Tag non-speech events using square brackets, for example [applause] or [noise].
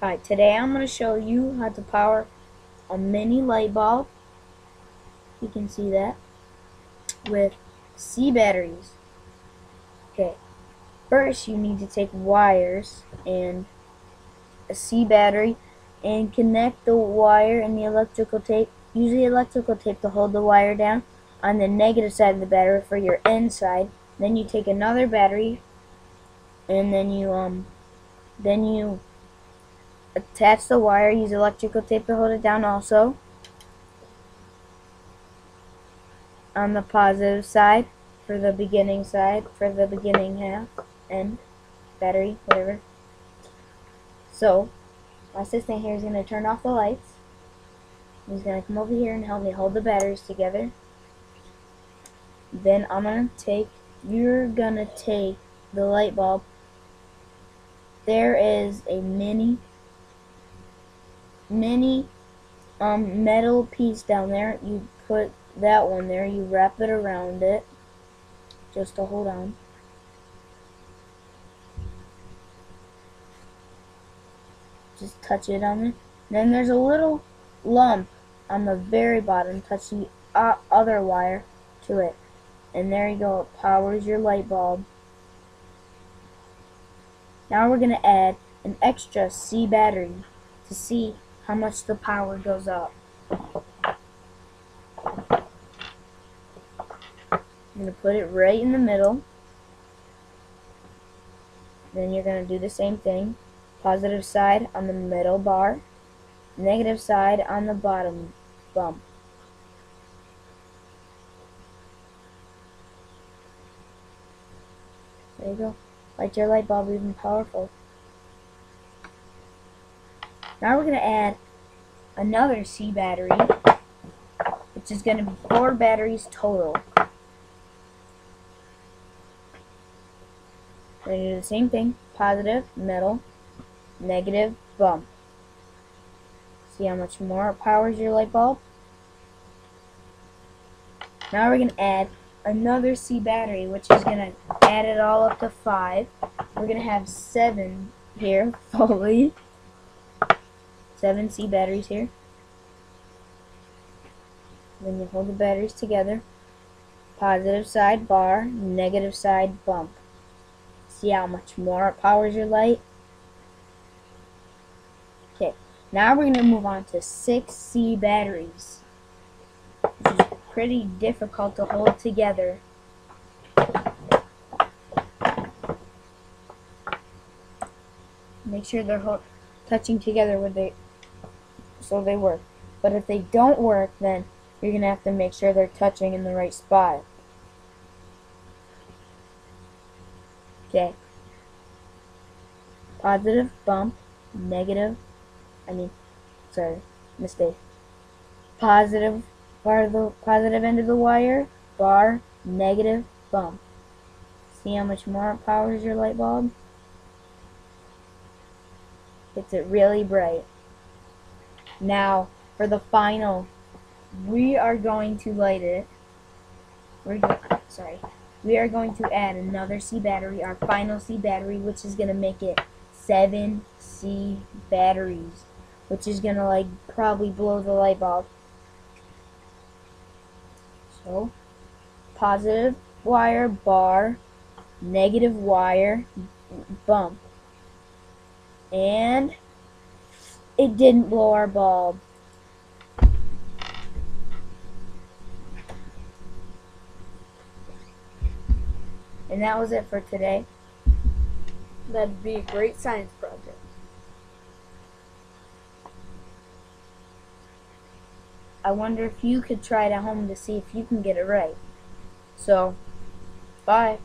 Alright, today I'm going to show you how to power a mini light bulb. You can see that. With C batteries. Okay. First, you need to take wires and a C battery and connect the wire and the electrical tape. Use the electrical tape to hold the wire down on the negative side of the battery for your N side. Then you take another battery and then you um then you attach the wire, use electrical tape to hold it down also. On the positive side, for the beginning side, for the beginning half, end, battery, whatever. So, my assistant here is going to turn off the lights. He's going to come over here and help me hold the batteries together. Then I'm going to take, you're going to take the light bulb. There is a mini mini um, metal piece down there. You put that one there. You wrap it around it just to hold on. Just touch it on there. Then there's a little lump on the very bottom. Touch the uh, other wire to it. And there you go. It powers your light bulb. Now we're going to add an extra C battery to see how much the power goes up. I'm going to put it right in the middle. Then you're going to do the same thing. Positive side on the middle bar. Negative side on the bottom bump. There you go. Light your light bulb even powerful. Now we're going to add another C battery, which is going to be four batteries total. We're going to do the same thing, positive, middle, negative, bump. See how much more it powers your light bulb? Now we're going to add another C battery, which is going to add it all up to five. We're going to have seven here [laughs] fully seven C batteries here. Then you hold the batteries together. Positive side bar, negative side bump. See how much more it powers your light? Okay, now we're going to move on to six C batteries. Which is pretty difficult to hold together. Make sure they're touching together with the so they work. But if they don't work, then you're going to have to make sure they're touching in the right spot. Okay. Positive bump, negative, I mean, sorry, mistake. Positive part of the positive end of the wire, bar, negative, bump. See how much more it powers your light bulb? Gets it really bright. Now, for the final, we are going to light it. We're go sorry. We are going to add another C battery, our final C battery, which is going to make it seven C batteries, which is going to like probably blow the light bulb. So, positive wire bar, negative wire bump. And it didn't blow our bulb. And that was it for today. That'd be a great science project. I wonder if you could try it at home to see if you can get it right. So, bye.